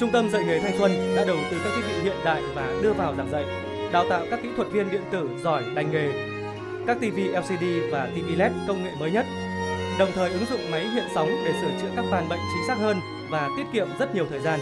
Trung tâm dạy nghề Thanh Xuân đã đầu tư các thiết bị hiện đại và đưa vào giảng dạy, đào tạo các kỹ thuật viên điện tử giỏi đành nghề, các TV LCD và TV LED công nghệ mới nhất, đồng thời ứng dụng máy hiện sóng để sửa chữa các bàn bệnh chính xác hơn và tiết kiệm rất nhiều thời gian.